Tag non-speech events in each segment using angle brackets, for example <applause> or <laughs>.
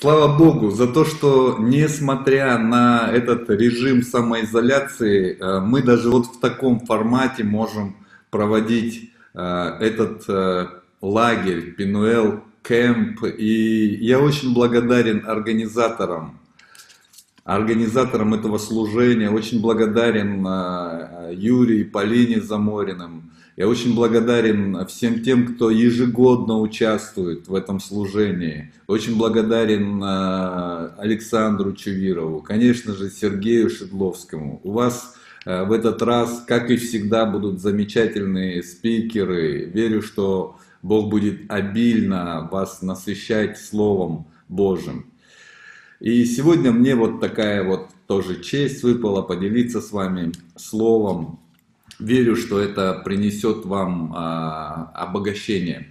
Слава Богу за то, что несмотря на этот режим самоизоляции, э, мы даже вот в таком формате можем проводить э, этот э, лагерь, Пинуэл, кемп. И я очень благодарен организаторам, организаторам этого служения, очень благодарен Юрию и Полине Замориным, я очень благодарен всем тем, кто ежегодно участвует в этом служении. Очень благодарен э, Александру Чувирову, конечно же, Сергею Шедловскому. У вас э, в этот раз, как и всегда, будут замечательные спикеры. Верю, что Бог будет обильно вас насыщать Словом Божьим. И сегодня мне вот такая вот тоже честь выпала поделиться с вами Словом Верю, что это принесет вам а, обогащение.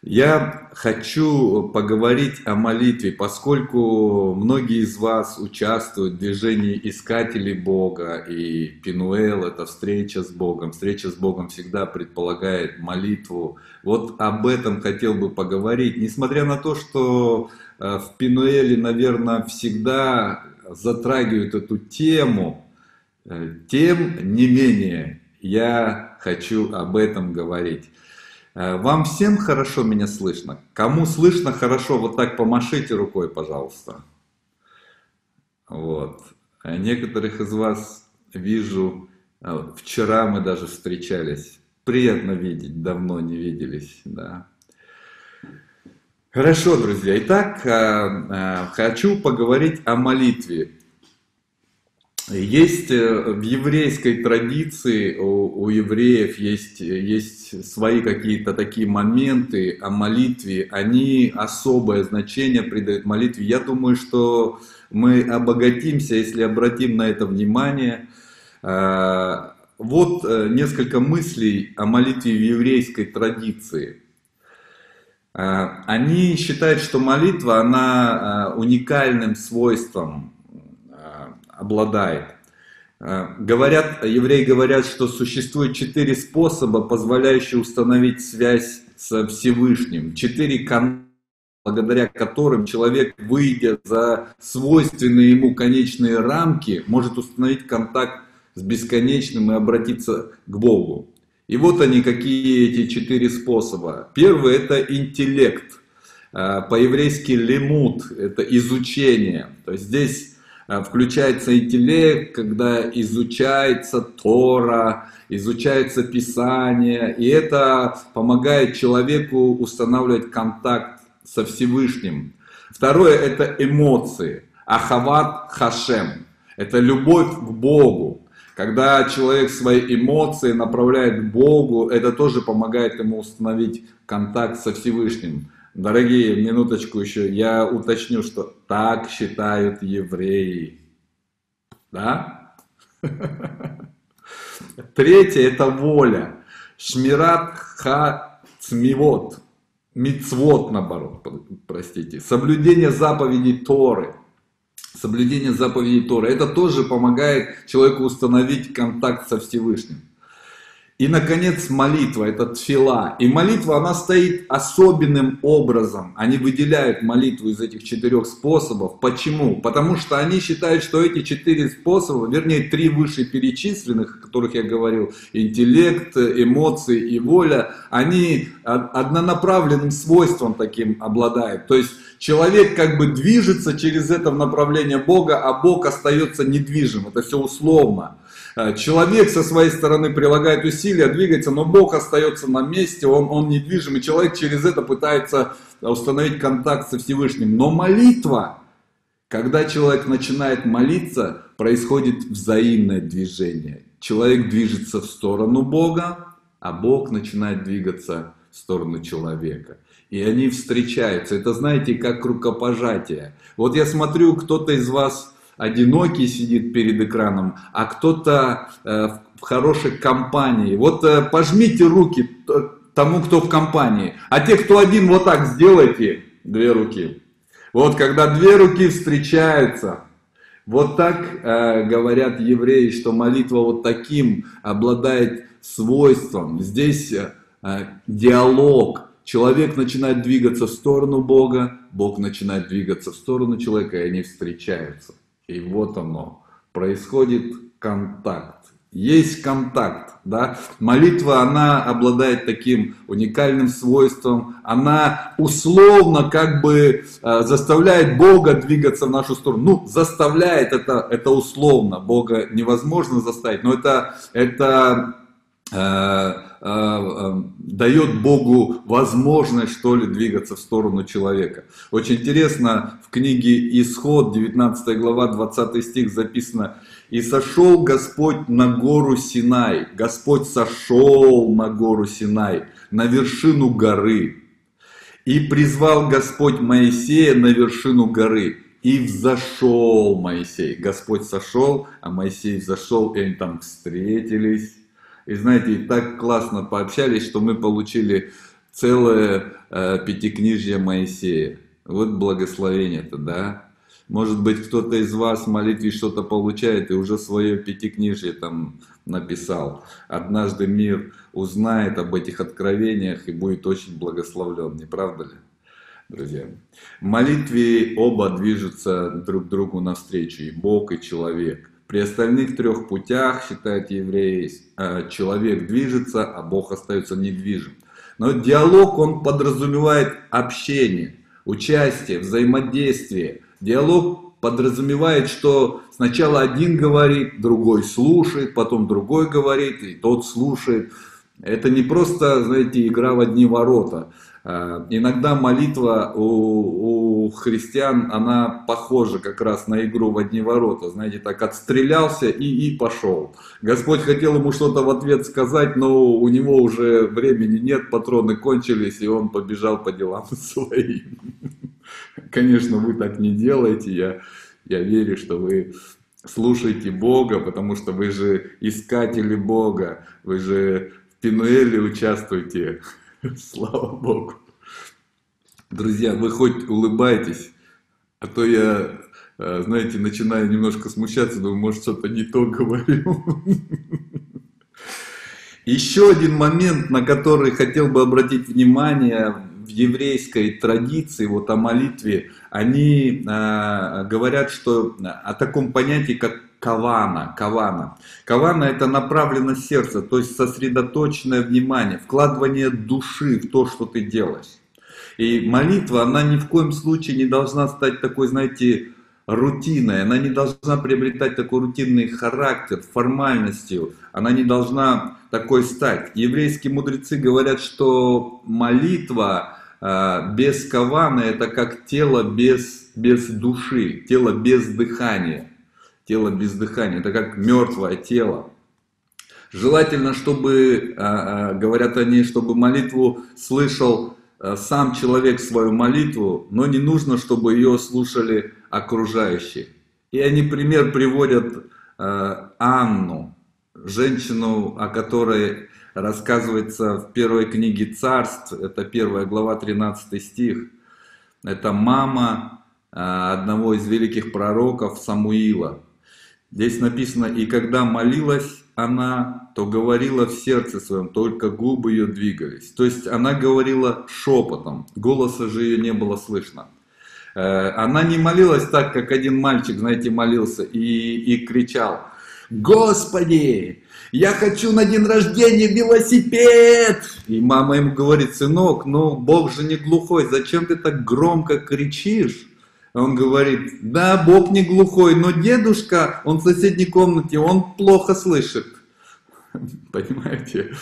Я хочу поговорить о молитве, поскольку многие из вас участвуют в движении искателей Бога, и Пинуэл – это встреча с Богом. Встреча с Богом всегда предполагает молитву. Вот об этом хотел бы поговорить, несмотря на то, что а, в Пинуэле, наверное, всегда затрагивают эту тему, Э, тем не менее, я хочу об этом говорить. Э, вам всем хорошо меня слышно? Кому слышно хорошо, вот так помашите рукой, пожалуйста. Вот. А некоторых из вас вижу, э, вчера мы даже встречались. Приятно видеть, давно не виделись, да. Хорошо, друзья. Итак, хочу поговорить о молитве. Есть э, в еврейской традиции, у, у евреев есть, есть свои какие-то такие моменты о молитве, они особое значение придают молитве. Я думаю, что мы обогатимся, если обратим на это внимание. А, вот э, несколько мыслей о молитве в еврейской традиции. А, они считают, что молитва, она а, уникальным свойством обладает. Э, говорят, евреи говорят, что существует четыре способа, позволяющие установить связь со Всевышним. Четыре канала, благодаря которым человек, выйдя за свойственные ему конечные рамки, может установить контакт с бесконечным и обратиться к Богу. И вот они, какие эти четыре способа. Первый – это интеллект. Э, по-еврейски лимут – это изучение. То есть здесь включается интеллект, когда изучается Тора, изучается Писание, и это помогает человеку устанавливать контакт со Всевышним. Второе – это эмоции. Ахават Хашем. Это любовь к Богу. Когда человек свои эмоции направляет к Богу, это тоже помогает ему установить контакт со Всевышним. Дорогие, минуточку еще, я уточню, что так считают евреи. Да? <laughs> Третье – это воля. Шмират ха цмивот. Мицвод, наоборот, простите. Соблюдение заповедей Торы. Соблюдение заповедей Торы. Это тоже помогает человеку установить контакт со Всевышним. И, наконец, молитва, это тфила. И молитва, она стоит особенным образом. Они выделяют молитву из этих четырех способов. Почему? Потому что они считают, что эти четыре способа, вернее, три вышеперечисленных, о которых я говорил, интеллект, эмоции и воля, они однонаправленным свойством таким обладают. То есть, человек как бы движется через это в направление Бога, а Бог остается недвижим. Это все условно. Э, человек со своей стороны прилагает усилия, двигается, но Бог остается на месте, он, он недвижим, и человек через это пытается установить контакт со Всевышним. Но молитва, когда человек начинает молиться, происходит взаимное движение. Человек движется в сторону Бога, а Бог начинает двигаться в сторону человека. И они встречаются. Это, знаете, как рукопожатие. Вот я смотрю, кто-то из вас одинокий сидит перед экраном, а кто-то э, в хорошей компании. Вот э, пожмите руки тому, кто в компании. А те, кто один, вот так сделайте, две руки. Вот когда две руки встречаются, вот так э, говорят евреи, что молитва вот таким обладает свойством. Здесь э, диалог, человек начинает двигаться в сторону Бога, Бог начинает двигаться в сторону человека, и они встречаются. И вот оно, происходит контакт. Есть контакт, да. Молитва, она обладает таким уникальным свойством. Она условно как бы э, заставляет Бога двигаться в нашу сторону. Ну, заставляет это, это условно. Бога невозможно заставить, но это, это дает Богу возможность, что ли, двигаться в сторону человека. Очень интересно, в книге Исход, 19 глава, 20 стих записано, «И сошел Господь на гору Синай». Господь сошел на гору Синай, на вершину горы. «И призвал Господь Моисея на вершину горы». И взошел Моисей. Господь сошел, а Моисей взошел, и они там встретились и знаете, так классно пообщались, что мы получили целое э, пятикнижье Моисея. Вот благословение-то, да? Может быть, кто-то из вас в молитве что-то получает и уже свое пятикнижье там написал. Однажды мир узнает об этих откровениях и будет очень благословлен, не правда ли? Друзья, в молитве оба движутся друг другу навстречу, и Бог, и человек – при остальных трех путях, считают евреи, э, человек движется, а Бог остается недвижим. Но диалог, он подразумевает общение, участие, взаимодействие. Диалог подразумевает, что сначала один говорит, другой слушает, потом другой говорит, и тот слушает. Это не просто, знаете, игра в одни ворота. Э, иногда молитва у, у христиан, она похожа как раз на игру в одни ворота. Знаете, так отстрелялся и, и пошел. Господь хотел ему что-то в ответ сказать, но у него уже времени нет, патроны кончились, и он побежал по делам <laughs> своим. Конечно, вы так не делаете, я, я верю, что вы слушаете Бога, потому что вы же искатели Бога, вы же в Пинуэле участвуете. <laughs> Слава Богу. Друзья, вы хоть улыбайтесь, а то я, э, знаете, начинаю немножко смущаться, думаю, может, что-то не то говорю. <laughs> Еще один момент, на который хотел бы обратить внимание в еврейской традиции, вот о молитве, они э, говорят, что о таком понятии, как кавана, кавана. Кавана это направленность сердца, то есть сосредоточенное внимание, вкладывание души в то, что ты делаешь. И молитва, она ни в коем случае не должна стать такой, знаете, рутиной, она не должна приобретать такой рутинный характер, формальностью, она не должна такой стать. Еврейские мудрецы говорят, что молитва э, без кавана это как тело без, без души, тело без дыхания тело без дыхания, это как мертвое тело. Желательно, чтобы, а, а, говорят они, чтобы молитву слышал а, сам человек свою молитву, но не нужно, чтобы ее слушали окружающие. И они пример приводят Анну, женщину, о которой рассказывается в первой книге Царств, это первая глава, 13 стих. Это мама одного из великих пророков Самуила. Здесь написано, и когда молилась она, то говорила в сердце своем, только губы ее двигались. То есть она говорила шепотом, голоса же ее не было слышно. Э, она не молилась так, как один мальчик, знаете, молился и, и кричал, Господи, я хочу на день рождения велосипед! И мама ему говорит, сынок, ну Бог же не глухой, зачем ты так громко кричишь? Он говорит, да, Бог не глухой, но дедушка, он в соседней комнате, он плохо слышит. <laughs> Понимаете?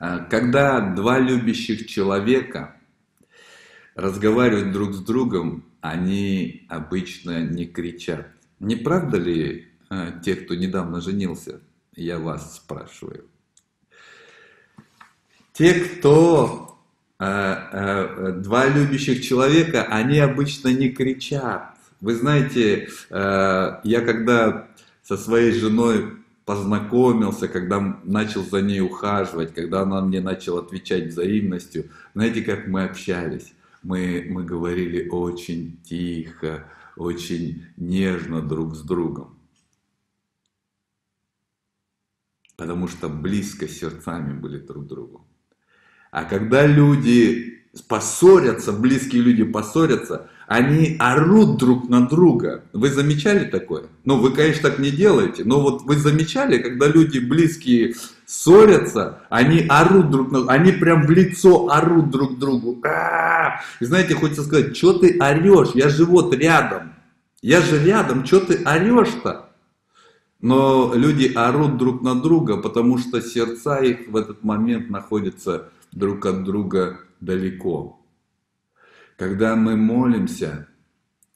А когда два любящих человека разговаривают друг с другом, они обычно не кричат. Не правда ли, э, те, кто недавно женился, я вас спрашиваю? Те, кто два любящих человека, они обычно не кричат. Вы знаете, э, я когда со своей женой познакомился, когда начал за ней ухаживать, когда она мне начала отвечать взаимностью, знаете, как мы общались? Мы, мы говорили очень тихо, очень нежно друг с другом. Потому что близко сердцами были друг к другу. А когда люди поссорятся, близкие люди поссорятся, они орут друг на друга. Вы замечали такое? Ну, вы, конечно, так не делаете, но вот вы замечали, когда люди близкие ссорятся, они орут друг на друга, они прям в лицо орут друг другу. А-а-а! И знаете, хочется сказать, что ты орешь? Я же вот рядом. Я же рядом, что ты орешь-то? Но люди орут друг на друга, потому что сердца их в этот момент находятся друг от друга далеко. Когда мы молимся,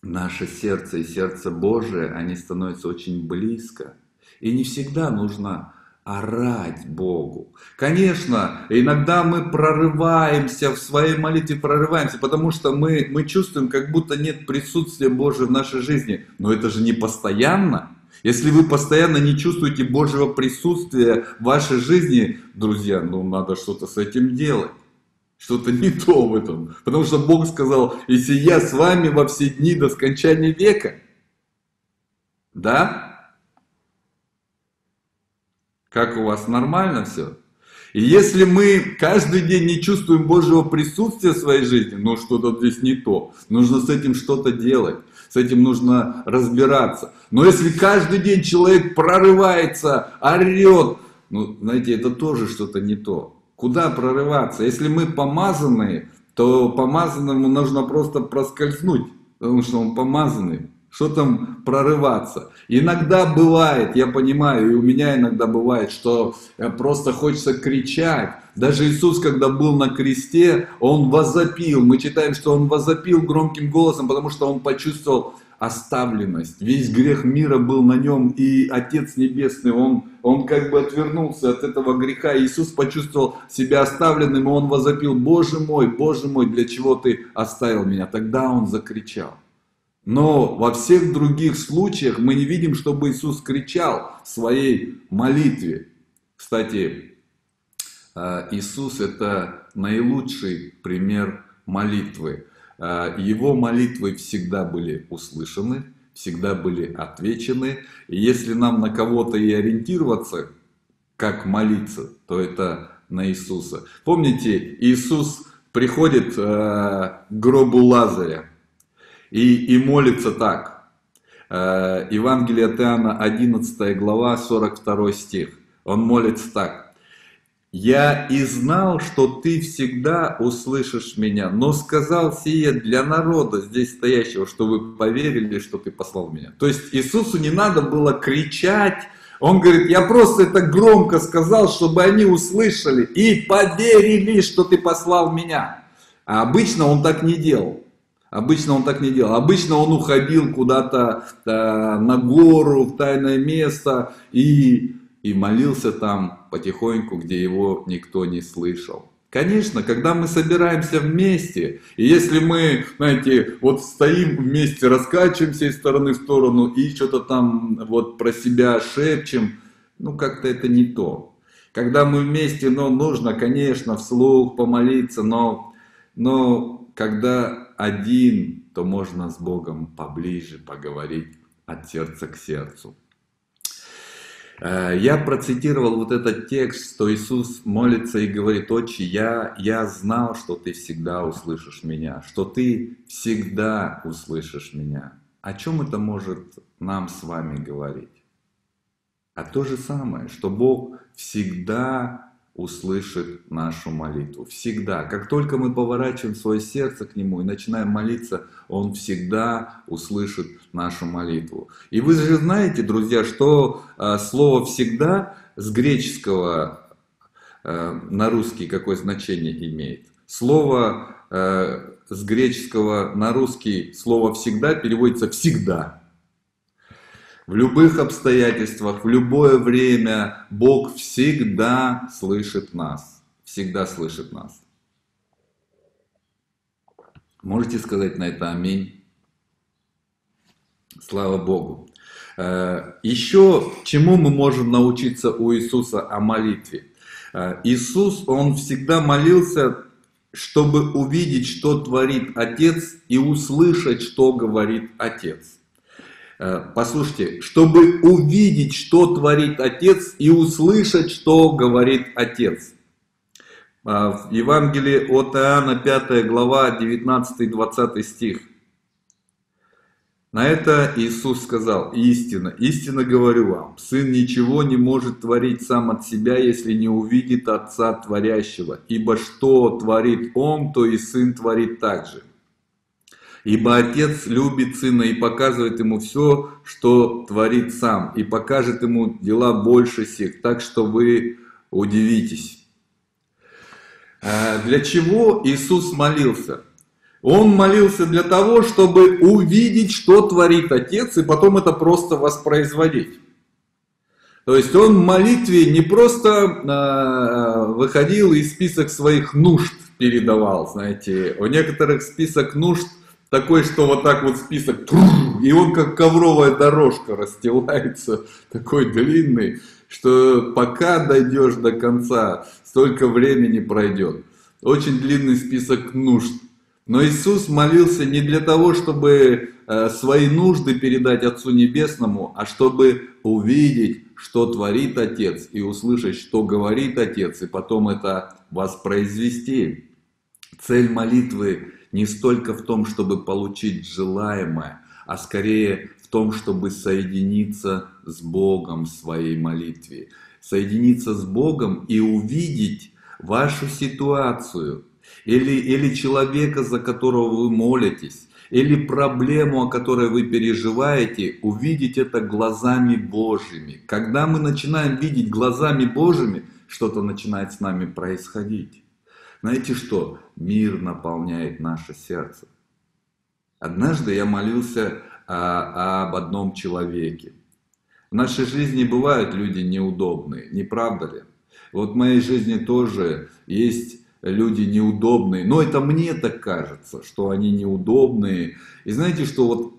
наше сердце и сердце Божие, они становятся очень близко. И не всегда нужно орать Богу. Конечно, иногда мы прорываемся в своей молитве, прорываемся, потому что мы, мы чувствуем, как будто нет присутствия Божьего в нашей жизни. Но это же не постоянно. Если вы постоянно не чувствуете Божьего присутствия в вашей жизни, друзья, ну надо что-то с этим делать. Что-то не то в этом. Потому что Бог сказал, если я с вами во все дни до скончания века. Да? Как у вас нормально все? И если мы каждый день не чувствуем Божьего присутствия в своей жизни, ну что-то здесь не то. Нужно с этим что-то делать. С этим нужно разбираться. Но если каждый день человек прорывается, орет, ну, знаете, это тоже что-то не то. Куда прорываться? Если мы помазанные, то помазанному нужно просто проскользнуть, потому что он помазанный. Что там прорываться? Иногда бывает, я понимаю, и у меня иногда бывает, что просто хочется кричать. Даже Иисус, когда был на кресте, Он возопил. Мы читаем, что Он возопил громким голосом, потому что Он почувствовал оставленность. Весь грех мира был на нем, и Отец Небесный, он, он как бы отвернулся от этого греха. Иисус почувствовал себя оставленным, и он возопил, Боже мой, Боже мой, для чего ты оставил меня? Тогда он закричал. Но во всех других случаях мы не видим, чтобы Иисус кричал в своей молитве. Кстати, э, Иисус это наилучший пример молитвы. А, его молитвы всегда были услышаны, всегда были отвечены. И если нам на кого-то и ориентироваться, как молиться, то это на Иисуса. Помните, Иисус приходит э, к гробу Лазаря и, и молится так. Э, Евангелие от Иоанна, 11 глава, 42 стих. Он молится так. Я и знал, что ты всегда услышишь меня, но сказал сие для народа здесь стоящего, что вы поверили, что ты послал меня. То есть Иисусу не надо было кричать, он говорит, я просто это громко сказал, чтобы они услышали и поверили, что ты послал меня. А обычно он так не делал. Обычно он так не делал. Обычно он уходил куда-то э, на гору, в тайное место и и молился там потихоньку, где его никто не слышал. Конечно, когда мы собираемся вместе, и если мы, знаете, вот стоим вместе, раскачиваемся из стороны в сторону и что-то там вот про себя шепчем, ну как-то это не то. Когда мы вместе, ну нужно, конечно, вслух помолиться, но, но когда один, то можно с Богом поближе поговорить от сердца к сердцу. Э, я процитировал вот этот текст, что Иисус молится и говорит, «Отче, я, я знал, что Ты всегда услышишь меня, что Ты всегда услышишь меня». О чем это может нам с вами говорить? А то же самое, что Бог всегда услышит нашу молитву. Всегда. Как только мы поворачиваем свое сердце к Нему и начинаем молиться, Он всегда услышит нашу молитву. И вы же знаете, друзья, что э, слово «всегда» с греческого э, на русский какое значение имеет? Слово э, с греческого на русский слово «всегда» переводится «всегда». В любых обстоятельствах, в любое время Бог всегда слышит нас. Всегда слышит нас. Можете сказать на это аминь? Слава Богу. Э, Еще чему мы можем научиться у Иисуса о молитве? Э, Иисус, Он всегда молился, чтобы увидеть, что творит Отец и услышать, что говорит Отец. Э, послушайте, чтобы увидеть, что творит Отец и услышать, что говорит Отец. Э, в Евангелии от Иоанна 5 глава 19-20 стих. На это Иисус сказал, истина, истинно говорю вам, Сын ничего не может творить сам от себя, если не увидит Отца Творящего, ибо что творит Он, то и Сын творит также. Ибо Отец любит Сына и показывает Ему все, что творит Сам, и покажет Ему дела больше всех, так что вы удивитесь. А для чего Иисус молился? Он молился для того, чтобы увидеть, что творит Отец, и потом это просто воспроизводить. То есть он в молитве не просто э, выходил и список своих нужд передавал, знаете, у некоторых список нужд такой, что вот так вот список, и он как ковровая дорожка расстилается, <laughs> такой длинный, что пока дойдешь до конца, столько времени пройдет. Очень длинный список нужд. Но Иисус молился не для того, чтобы э, свои нужды передать Отцу Небесному, а чтобы увидеть, что творит Отец, и услышать, что говорит Отец, и потом это воспроизвести. Цель молитвы не столько в том, чтобы получить желаемое, а скорее в том, чтобы соединиться с Богом в своей молитве. Соединиться с Богом и увидеть вашу ситуацию – или, или человека, за которого вы молитесь, или проблему, о которой вы переживаете, увидеть это глазами Божьими. Когда мы начинаем видеть глазами Божьими, что-то начинает с нами происходить. Знаете что? Мир наполняет наше сердце. Однажды я молился о, об одном человеке. В нашей жизни бывают люди неудобные, не правда ли? Вот в моей жизни тоже есть люди неудобные. Но это мне так кажется, что они неудобные. И знаете, что вот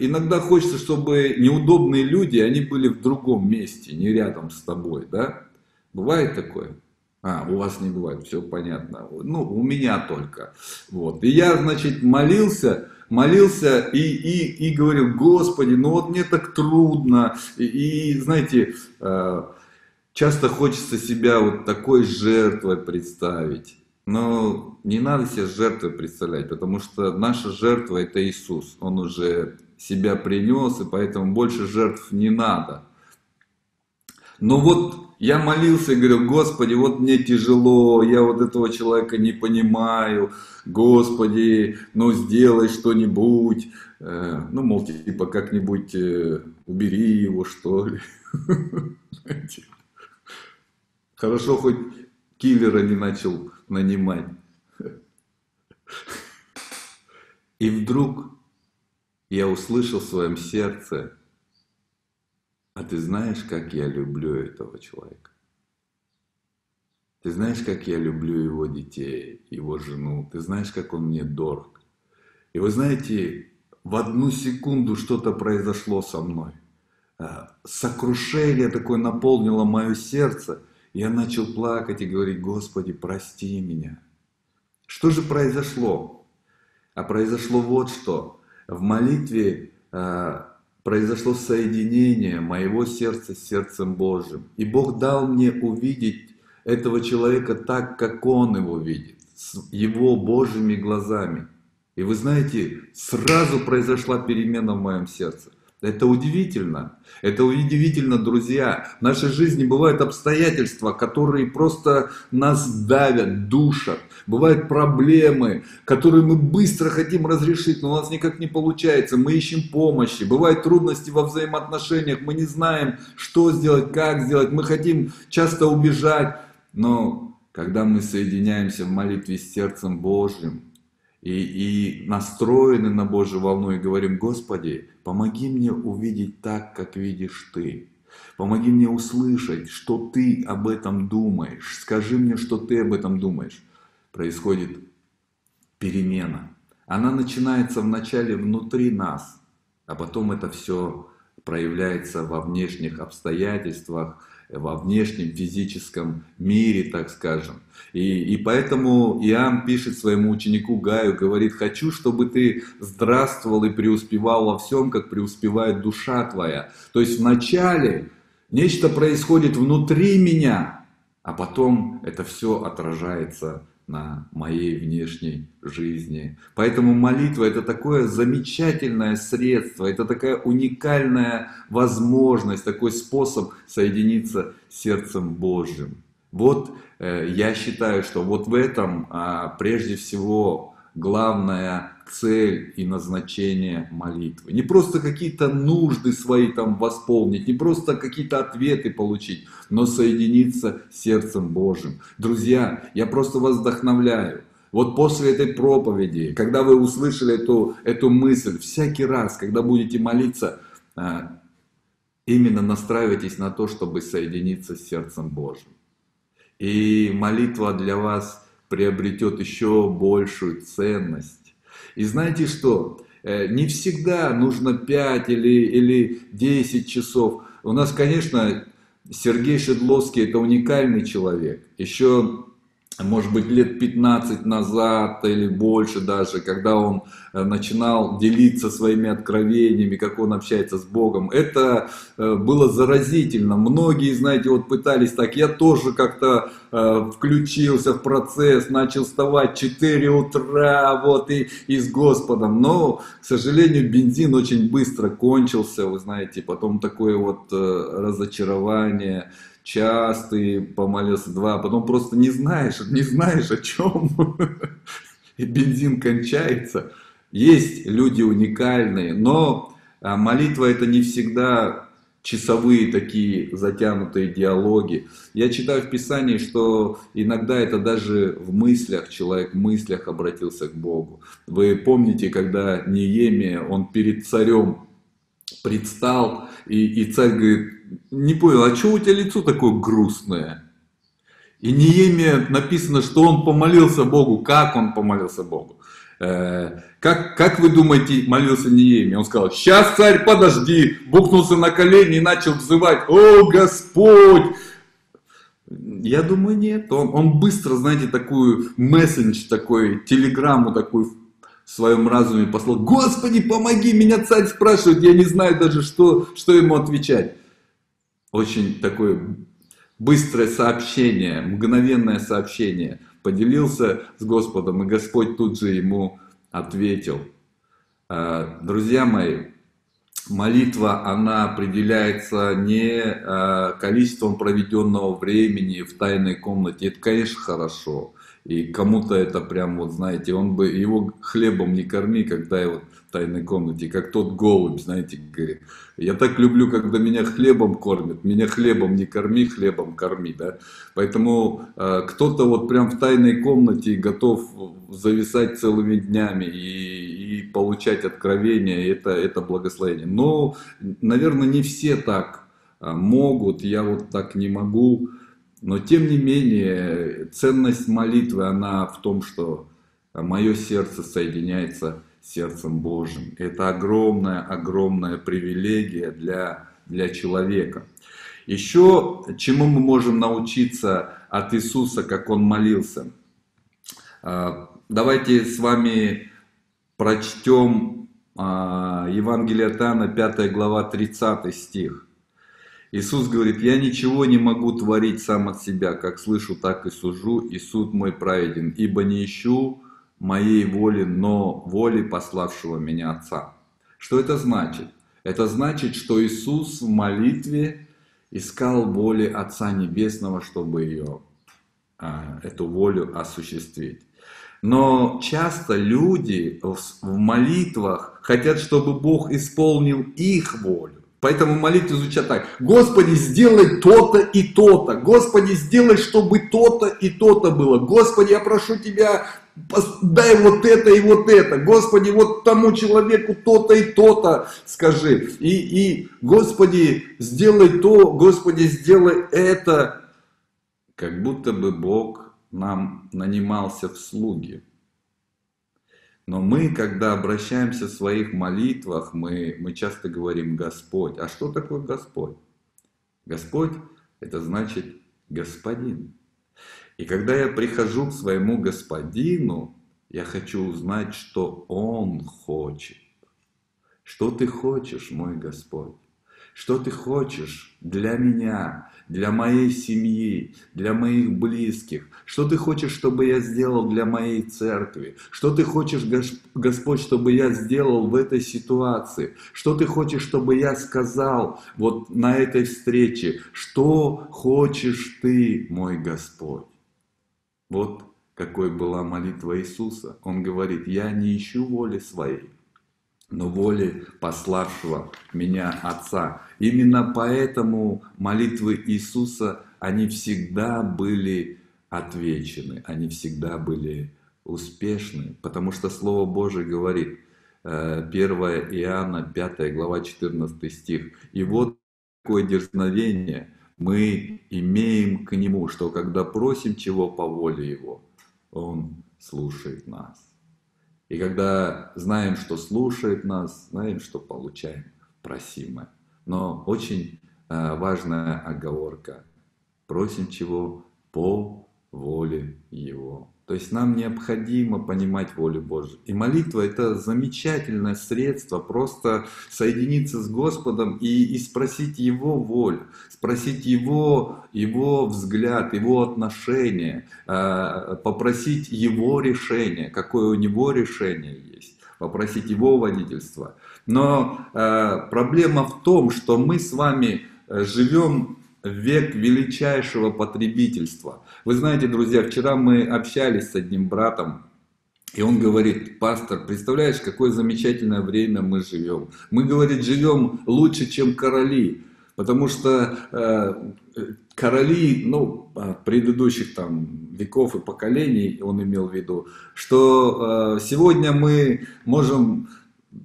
иногда хочется, чтобы неудобные люди, они были в другом месте, не рядом с тобой, да? Бывает такое? А, у вас не бывает, все понятно. Ну, у меня только. Вот. И я, значит, молился, молился и, и, и говорил, Господи, ну вот мне так трудно. И, и знаете, э, часто хочется себя вот такой жертвой представить. Но не надо себе жертвы представлять, потому что наша жертва это Иисус. Он уже себя принес, и поэтому больше жертв не надо. Но вот я молился и говорил, Господи, вот мне тяжело, я вот этого человека не понимаю, Господи, ну сделай что-нибудь, э, ну, мол, типа как-нибудь э, убери его, что ли. <laughs> Хорошо, хоть киллера не начал нанимать. И вдруг я услышал в своем сердце, а ты знаешь, как я люблю этого человека? Ты знаешь, как я люблю его детей, его жену? Ты знаешь, как он мне дорог? И вы знаете, в одну секунду что-то произошло со мной. А, сокрушение такое наполнило мое сердце – я начал плакать и говорить, Господи, прости меня. Что же произошло? А произошло вот что. В молитве э, произошло соединение моего сердца с сердцем Божьим. И Бог дал мне увидеть этого человека так, как Он его видит, с его Божьими глазами. И вы знаете, сразу произошла перемена в моем сердце. Это удивительно. Это удивительно, друзья. В нашей жизни бывают обстоятельства, которые просто нас давят, душат. Бывают проблемы, которые мы быстро хотим разрешить, но у нас никак не получается. Мы ищем помощи. Бывают трудности во взаимоотношениях. Мы не знаем, что сделать, как сделать. Мы хотим часто убежать. Но когда мы соединяемся в молитве с сердцем Божьим, и, и настроены на Божью волну и говорим, Господи, помоги мне увидеть так, как видишь Ты. Помоги мне услышать, что Ты об этом думаешь. Скажи мне, что Ты об этом думаешь. Происходит перемена. Она начинается вначале внутри нас, а потом это все проявляется во внешних обстоятельствах, во внешнем физическом мире, так скажем. И, и поэтому Иоанн пишет своему ученику Гаю, говорит, хочу, чтобы ты здравствовал и преуспевал во всем, как преуспевает душа твоя. То есть вначале нечто происходит внутри меня, а потом это все отражается на моей внешней жизни. Поэтому молитва это такое замечательное средство, это такая уникальная возможность, такой способ соединиться с сердцем Божьим. Вот э, я считаю, что вот в этом а, прежде всего главная цель и назначение молитвы. Не просто какие-то нужды свои там восполнить, не просто какие-то ответы получить, но соединиться с сердцем Божьим. Друзья, я просто вас вдохновляю. Вот после этой проповеди, когда вы услышали эту, эту мысль, всякий раз, когда будете молиться, а, именно настраивайтесь на то, чтобы соединиться с сердцем Божьим. И молитва для вас приобретет еще большую ценность и знаете что? Э, не всегда нужно 5 или, или 10 часов. У нас, конечно, Сергей Шедловский это уникальный человек. Еще может быть, лет 15 назад или больше даже, когда он э, начинал делиться своими откровениями, как он общается с Богом, это э, было заразительно. Многие, знаете, вот пытались так, я тоже как-то э, включился в процесс, начал вставать в 4 утра, вот, и, и с Господом. Но, к сожалению, бензин очень быстро кончился, вы знаете, потом такое вот разочарование, час ты помолился, два, а потом просто не знаешь, не знаешь о чем, и бензин кончается. Есть люди уникальные, но а, молитва это не всегда часовые такие затянутые диалоги. Я читаю в Писании, что иногда это даже в мыслях, человек в мыслях обратился к Богу. Вы помните, когда Неемия, он перед царем предстал, и, и царь говорит, не понял, а что у тебя лицо такое грустное? И Неемия написано, что он помолился Богу. Как он помолился Богу? Э, как, как вы думаете, молился Неемия? Он сказал, сейчас, царь, подожди. Бухнулся на колени и начал взывать, о, Господь! Я думаю, нет. Он, он быстро, знаете, такую мессендж, такой, телеграмму такую в своем разуме послал. Господи, помоги, меня царь спрашивает, я не знаю даже, что, что ему отвечать очень такое быстрое сообщение, мгновенное сообщение. Поделился с Господом, и Господь тут же ему ответил. А, друзья мои, молитва, она определяется не а, количеством проведенного времени в тайной комнате. Это, конечно, хорошо. И кому-то это прям, вот знаете, он бы его хлебом не корми, когда его тайной комнате, как тот голубь, знаете, говорит, я так люблю, когда меня хлебом кормят, меня хлебом не корми, хлебом корми, да, поэтому э, кто-то вот прям в тайной комнате готов зависать целыми днями и, и получать откровения, это, это благословение, но, наверное, не все так э, могут, я вот так не могу, но тем не менее, ценность молитвы, она в том, что мое сердце соединяется сердцем Божьим. Это огромная, огромная привилегия для, для человека. Еще чему мы можем научиться от Иисуса, как Он молился? А, давайте с вами прочтем а, Евангелие от Иоанна, 5 глава, 30 стих. Иисус говорит, я ничего не могу творить сам от себя, как слышу, так и сужу, и суд мой праведен, ибо не ищу моей воли, но воли пославшего меня Отца. Что это значит? Это значит, что Иисус в молитве искал воли Отца Небесного, чтобы ее, а, эту волю осуществить. Но часто люди в молитвах хотят, чтобы Бог исполнил их волю. Поэтому молитвы звучат так. Господи, сделай то-то и то-то. Господи, сделай, чтобы то-то и то-то было. Господи, я прошу Тебя, дай вот это и вот это. Господи, вот тому человеку то-то и то-то скажи. И, и, Господи, сделай то, Господи, сделай это. Как будто бы Бог нам нанимался в слуги. Но мы, когда обращаемся в своих молитвах, мы, мы часто говорим Господь. А что такое Господь? Господь Это значит господин. И когда я прихожу к своему господину, я хочу узнать, что он хочет. Что ты хочешь, мой Господь? Что ты хочешь для меня, для моей семьи, для моих близких? Что ты хочешь, чтобы я сделал для моей церкви? Что ты хочешь, Господь, чтобы я сделал в этой ситуации? Что ты хочешь, чтобы я сказал вот на этой встрече? Что хочешь ты, мой Господь? Вот какой была молитва Иисуса. Он говорит, я не ищу воли своей, но воли пославшего меня Отца. Именно поэтому молитвы Иисуса, они всегда были отвечены, они всегда были успешны, потому что Слово Божие говорит, 1 э, Иоанна 5 глава 14 стих, «И вот такое дерзновение мы имеем к Нему, что когда просим чего по воле Его, Он слушает нас». И когда знаем, что слушает нас, знаем, что получаем просимое. Но очень э, важная оговорка. Просим чего по воле Его. То есть нам необходимо понимать волю Божию. И молитва это замечательное средство просто соединиться с Господом и, и спросить Его волю, спросить Его, Его взгляд, Его отношение, э, попросить Его решение, какое у Него решение есть, попросить Его водительства. Но э, проблема в том, что мы с вами э, живем век величайшего потребительства. Вы знаете, друзья, вчера мы общались с одним братом, и он говорит, пастор, представляешь, какое замечательное время мы живем. Мы, говорит, живем лучше, чем короли. Потому что э, короли, ну, предыдущих там веков и поколений, он имел в виду, что э, сегодня мы можем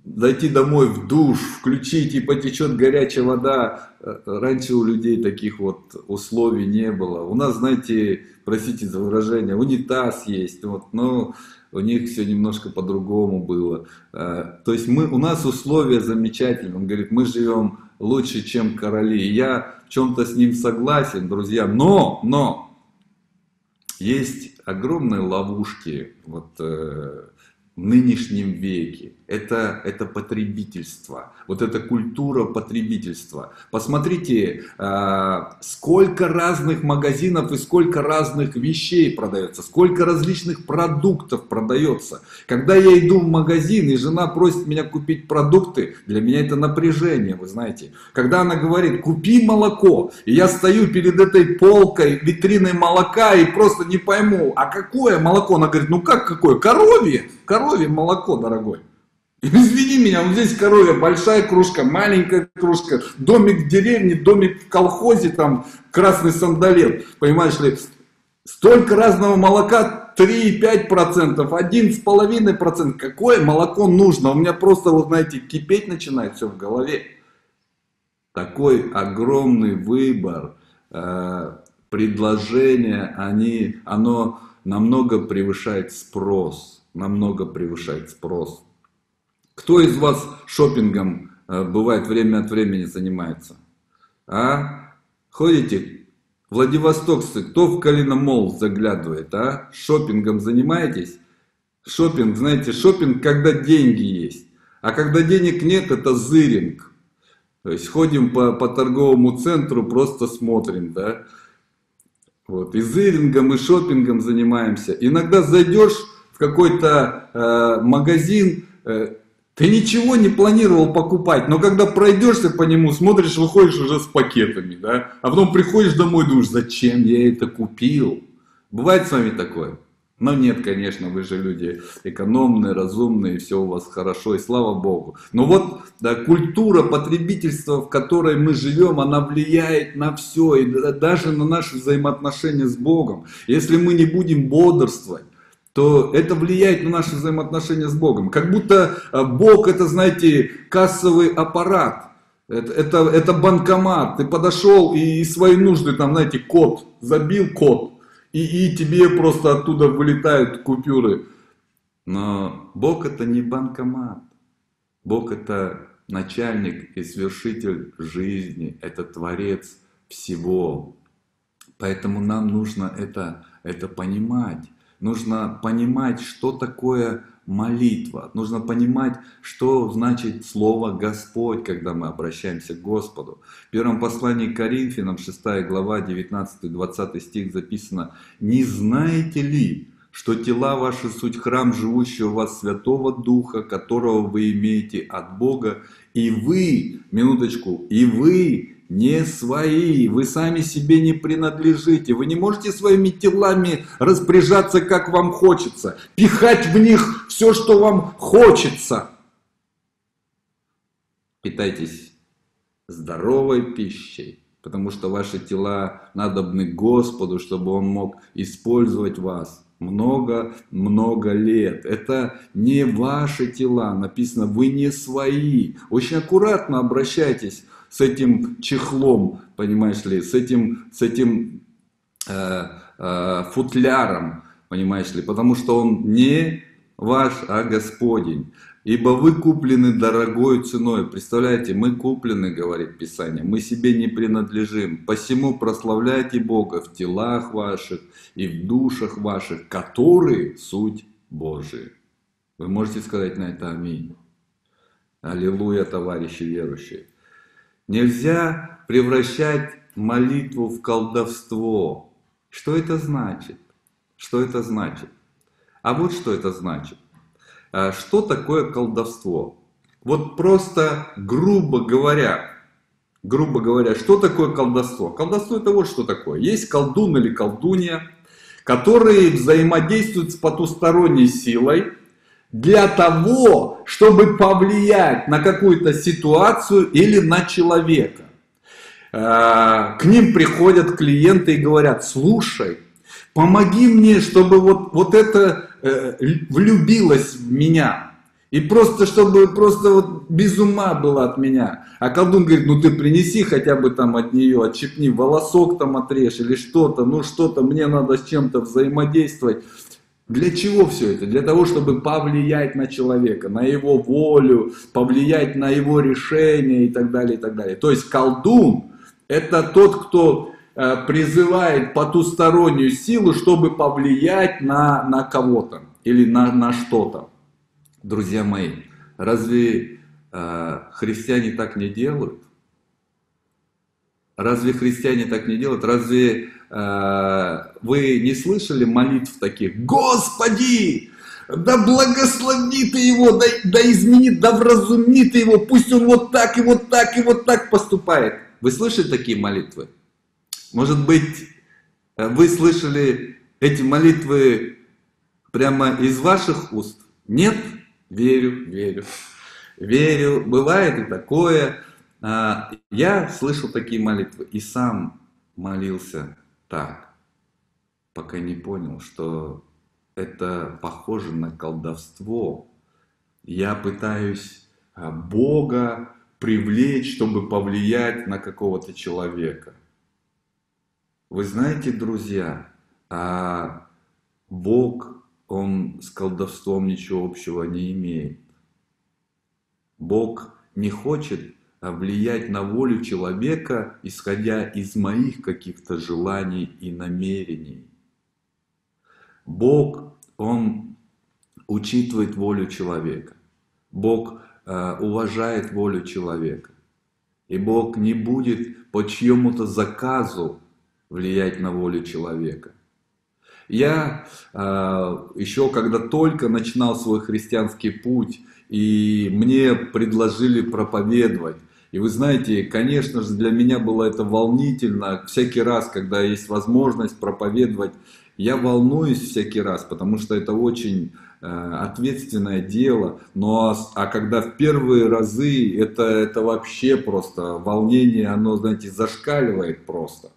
зайти домой в душ, включить и потечет горячая вода. Раньше у людей таких вот условий не было. У нас, знаете, простите за выражение, унитаз есть, вот, но у них все немножко по-другому было. А, то есть мы, у нас условия замечательные. Он говорит, мы живем лучше, чем короли. я в чем-то с ним согласен, друзья. Но, но, есть огромные ловушки вот, э, нынешнем веке. Это, это потребительство, вот эта культура потребительства. Посмотрите, э, сколько разных магазинов и сколько разных вещей продается, сколько различных продуктов продается. Когда я иду в магазин и жена просит меня купить продукты, для меня это напряжение, вы знаете. Когда она говорит, купи молоко, и я стою перед этой полкой, витриной молока и просто не пойму, а какое молоко? Она говорит, ну как какое? Коровье, коровье молоко, дорогой. <laughs> Извини меня, вот здесь коровья, большая кружка, маленькая кружка, домик в деревне, домик в колхозе, там красный сандалет, понимаешь ли, столько разного молока, 3,5%, 1,5%, какое молоко нужно? У меня просто, вот знаете, кипеть начинает все в голове. Такой огромный выбор, э, предложения, они, оно намного превышает спрос, намного превышает спрос. Кто из вас шопингом э, бывает время от времени занимается? А? Ходите? Владивостокцы, кто в Калиномол заглядывает, а? Шопингом занимаетесь? Шопинг, знаете, шопинг, когда деньги есть. А когда денег нет, это зыринг. То есть ходим по, по торговому центру, просто смотрим, да. Вот, и зырингом, и шопингом занимаемся. Иногда зайдешь в какой-то э, магазин, э, ты ничего не планировал покупать, но когда пройдешься по нему, смотришь, выходишь уже с пакетами, да? А потом приходишь домой, думаешь, зачем я это купил? Бывает с вами такое? Но нет, конечно, вы же люди экономные, разумные, все у вас хорошо, и слава Богу. Но вот да, культура потребительства, в которой мы живем, она влияет на все, и даже на наши взаимоотношения с Богом. Если мы не будем бодрствовать, то это влияет на наши взаимоотношения с Богом. Как будто э, Бог это, знаете, кассовый аппарат. Это, это, это банкомат. Ты подошел и свои нужды, там, знаете, код, забил код. И, и тебе просто оттуда вылетают купюры. Но Бог это не банкомат. Бог это начальник и свершитель жизни. Это Творец всего. Поэтому нам нужно это, это понимать. Нужно понимать, что такое молитва. Нужно понимать, что значит слово Господь, когда мы обращаемся к Господу. В первом послании к Коринфянам, 6 глава, 19-20 стих записано, «Не знаете ли, что тела ваши суть храм живущего у вас Святого Духа, которого вы имеете от Бога, и вы, минуточку, и вы не свои, вы сами себе не принадлежите, вы не можете своими телами распоряжаться, как вам хочется, пихать в них все, что вам хочется. Питайтесь здоровой пищей, потому что ваши тела надобны Господу, чтобы Он мог использовать вас много-много лет. Это не ваши тела, написано, вы не свои. Очень аккуратно обращайтесь с этим чехлом, понимаешь ли, с этим, с этим э, э, футляром, понимаешь ли, потому что он не ваш, а Господень. Ибо вы куплены дорогой ценой. Представляете, мы куплены, говорит Писание, мы себе не принадлежим. Посему прославляйте Бога в телах ваших и в душах ваших, которые суть Божия. Вы можете сказать на это аминь. Аллилуйя, товарищи верующие. Нельзя превращать молитву в колдовство. Что это значит? Что это значит? А вот что это значит. А что такое колдовство? Вот просто грубо говоря, грубо говоря, что такое колдовство? Колдовство это вот что такое. Есть колдун или колдунья, которые взаимодействуют с потусторонней силой, для того, чтобы повлиять на какую-то ситуацию или на человека. Э, к ним приходят клиенты и говорят, слушай, помоги мне, чтобы вот, вот это э, влюбилось в меня. И просто, чтобы просто вот без ума было от меня. А колдун говорит, ну ты принеси хотя бы там от нее, отщепни, волосок там отрежь или что-то, ну что-то, мне надо с чем-то взаимодействовать. Для чего все это? Для того, чтобы повлиять на человека, на его волю, повлиять на его решение и так далее, и так далее. То есть колдун – это тот, кто э, призывает потустороннюю силу, чтобы повлиять на, на кого-то или на, на что-то. Друзья мои, разве э, христиане так не делают? Разве христиане так не делают? Разве э, вы не слышали молитв таких? Господи, да благослови ты его, да, да измени, да вразуми ты его, пусть он вот так и вот так и вот так поступает. Вы слышали такие молитвы? Может быть, вы слышали эти молитвы прямо из ваших уст? Нет? Верю, верю. Верю, бывает и такое. А, я слышал такие молитвы и сам молился так, пока не понял, что это похоже на колдовство. Я пытаюсь а, Бога привлечь, чтобы повлиять на какого-то человека. Вы знаете, друзья, а Бог, Он с колдовством ничего общего не имеет. Бог не хочет влиять на волю человека, исходя из моих каких-то желаний и намерений. Бог, Он учитывает волю человека. Бог э, уважает волю человека. И Бог не будет по чьему-то заказу влиять на волю человека. Я э, еще когда только начинал свой христианский путь, и мне предложили проповедовать, и вы знаете, конечно же, для меня было это волнительно. Всякий раз, когда есть возможность проповедовать, я волнуюсь всякий раз, потому что это очень э, ответственное дело. Но а когда в первые разы, это, это вообще просто волнение, оно, знаете, зашкаливает просто.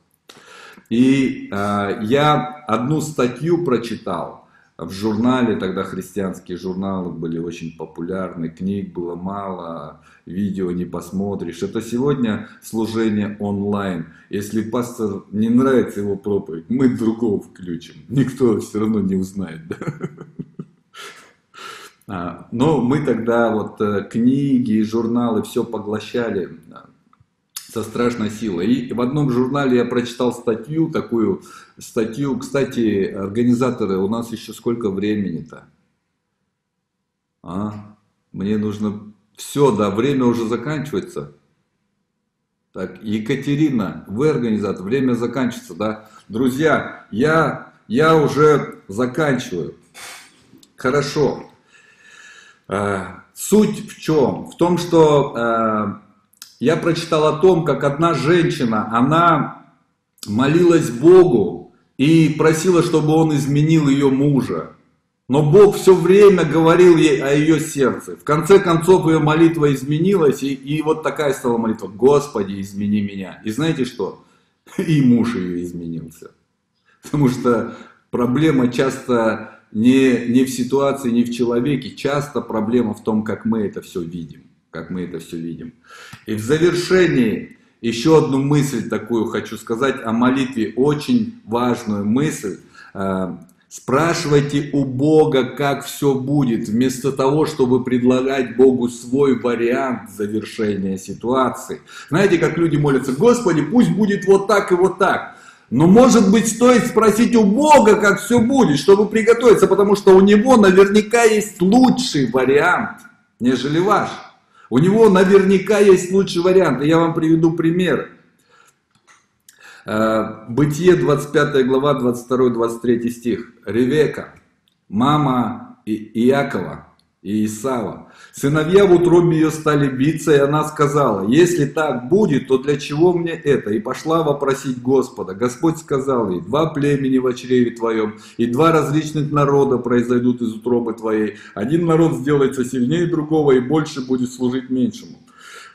И э, я одну статью прочитал, в журнале, тогда христианские журналы были очень популярны, книг было мало, видео не посмотришь. Это сегодня служение онлайн. Если пастор не нравится его проповедь, мы другого включим. Никто все равно не узнает. Да? А, но мы тогда вот э, книги, журналы, все поглощали. Со страшной силой. И в одном журнале я прочитал статью, такую статью, кстати, организаторы, у нас еще сколько времени-то? А? Мне нужно... Все, да, время уже заканчивается. Так, Екатерина, вы организатор, время заканчивается, да? Друзья, я, я уже заканчиваю. Хорошо. А, суть в чем? В том, что а, я прочитал о том, как одна женщина, она молилась Богу и просила, чтобы он изменил ее мужа. Но Бог все время говорил ей о ее сердце. В конце концов ее молитва изменилась, и, и вот такая стала молитва. Господи, измени меня. И знаете что? И муж ее изменился. Потому что проблема часто не, не в ситуации, не в человеке. Часто проблема в том, как мы это все видим. Как мы это все видим. И в завершении еще одну мысль такую хочу сказать о молитве. Очень важную мысль. Э, Спрашивайте у Бога, как все будет, вместо того, чтобы предлагать Богу свой вариант завершения ситуации. Знаете, как люди молятся, Господи, пусть будет вот так и вот так. Но может быть стоит спросить у Бога, как все будет, чтобы приготовиться, потому что у Него наверняка есть лучший вариант, нежели ваш. У Него наверняка есть лучший вариант. И я вам приведу пример. Э, Бытие 25 глава 22-23 стих. Ревека, мама Иакова и Исава. Сыновья в утробе ее стали биться, и она сказала, если так будет, то для чего мне это? И пошла вопросить Господа. Господь сказал ей, два племени в чреве твоем, и два различных народа произойдут из утробы твоей. Один народ сделается сильнее другого, и больше будет служить меньшему.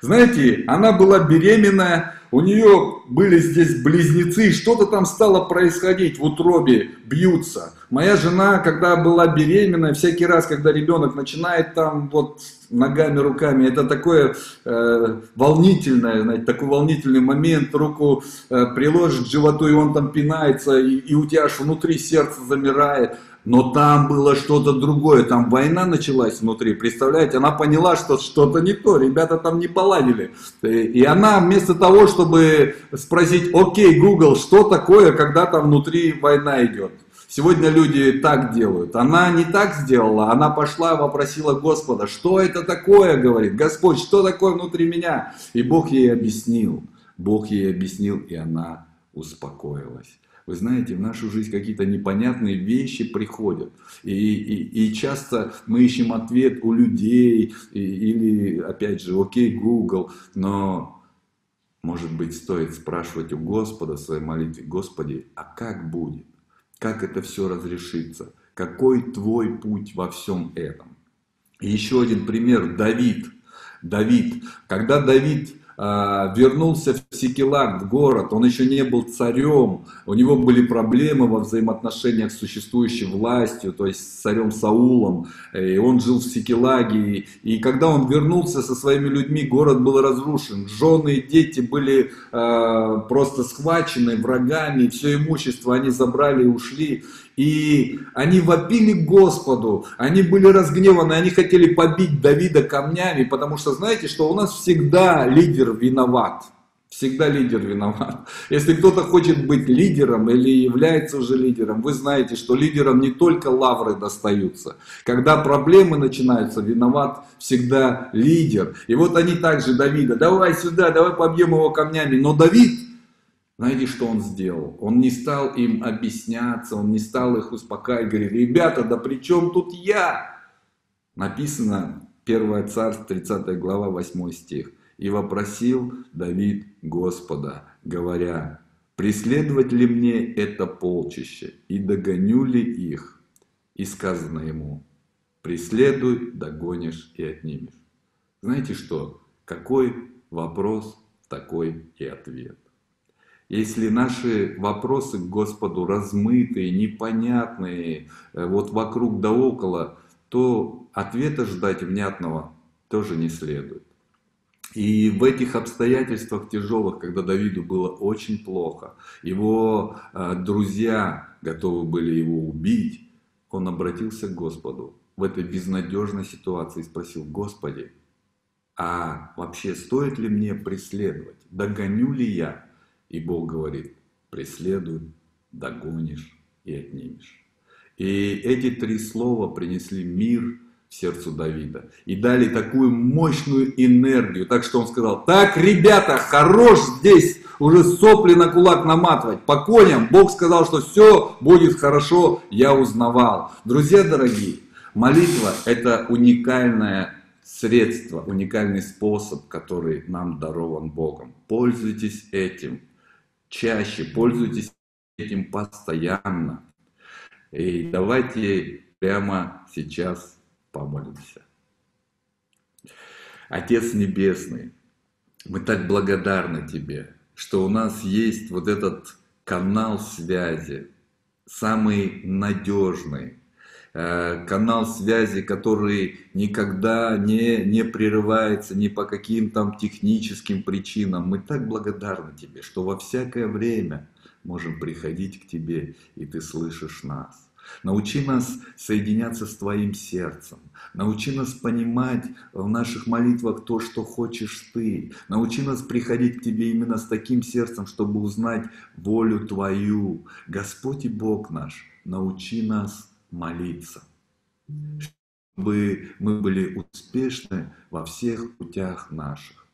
Знаете, она была беременная, у нее были здесь близнецы, что-то там стало происходить в утробе, бьются. Моя жена, когда была беременная, всякий раз, когда ребенок начинает там вот ногами, руками, это такое э, волнительное, знаете, такой волнительный момент, руку э, приложит к животу, и он там пинается, и, и у тебя аж внутри сердце замирает. Но там было что-то другое, там война началась внутри, представляете? Она поняла, что что-то не то, ребята там не поладили. И она вместо того, чтобы спросить, окей, Google, что такое, когда там внутри война идет? Сегодня люди так делают. Она не так сделала, она пошла, вопросила Господа, что это такое, говорит, Господь, что такое внутри меня? И Бог ей объяснил, Бог ей объяснил, и она успокоилась. Вы знаете, в нашу жизнь какие-то непонятные вещи приходят. И, и, и часто мы ищем ответ у людей, и, или, опять же, окей, Google, но, может быть, стоит спрашивать у Господа в своей молитве, Господи, а как будет? Как это все разрешится? Какой твой путь во всем этом? И еще один пример, Давид. Давид. Когда Давид вернулся в Секелак, в город, он еще не был царем, у него были проблемы во взаимоотношениях с существующей властью, то есть с царем Саулом, и он жил в Секелаге, и когда он вернулся со своими людьми, город был разрушен, жены и дети были э, просто схвачены врагами, все имущество они забрали и ушли, и они вопили Господу, они были разгневаны, они хотели побить Давида камнями, потому что знаете, что у нас всегда лидер виноват. Всегда лидер виноват. <laughs> Если кто-то хочет быть лидером или является уже лидером, вы знаете, что лидерам не только лавры достаются. Когда проблемы начинаются, виноват всегда лидер. И вот они также Давида, давай сюда, давай побьем его камнями. Но Давид знаете, что он сделал? Он не стал им объясняться, он не стал их успокаивать, говорит, ребята, да при чем тут я? Написано 1 Царств, 30 глава, 8 стих. И вопросил Давид Господа, говоря, преследовать ли мне это полчище, и догоню ли их? И сказано ему, преследуй, догонишь и отнимешь. Знаете что? Какой вопрос, такой и ответ. Если наши вопросы к Господу размытые, непонятные, э, вот вокруг да около, то ответа ждать внятного тоже не следует. И в этих обстоятельствах тяжелых, когда Давиду было очень плохо, его э, друзья готовы были его убить, он обратился к Господу в этой безнадежной ситуации и спросил, Господи, а вообще стоит ли мне преследовать? Догоню ли я? И Бог говорит, преследуй, догонишь и отнимешь. И эти три слова принесли мир в сердцу Давида и дали такую мощную энергию, так что он сказал, так, ребята, хорош здесь уже сопли на кулак наматывать, по коням, Бог сказал, что все будет хорошо, я узнавал. Друзья дорогие, молитва это уникальное средство, уникальный способ, который нам дарован Богом. Пользуйтесь этим чаще, пользуйтесь этим постоянно. И давайте прямо сейчас помолимся. Отец Небесный, мы так благодарны Тебе, что у нас есть вот этот канал связи, самый надежный, канал связи, который никогда не, не прерывается ни по каким там техническим причинам. Мы так благодарны Тебе, что во всякое время можем приходить к Тебе, и Ты слышишь нас. Научи нас соединяться с Твоим сердцем. Научи нас понимать в наших молитвах то, что хочешь Ты. Научи нас приходить к Тебе именно с таким сердцем, чтобы узнать волю Твою. Господь и Бог наш, научи нас молиться. Чтобы мы были успешны во всех путях наших.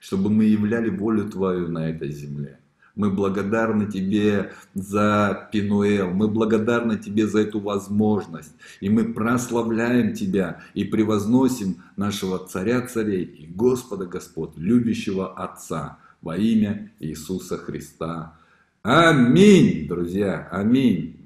Чтобы мы являли волю Твою на этой земле. Мы благодарны Тебе за Пинуэл, мы благодарны Тебе за эту возможность. И мы прославляем Тебя и превозносим нашего Царя Царей и Господа Господ, любящего Отца во имя Иисуса Христа. Аминь, друзья, аминь.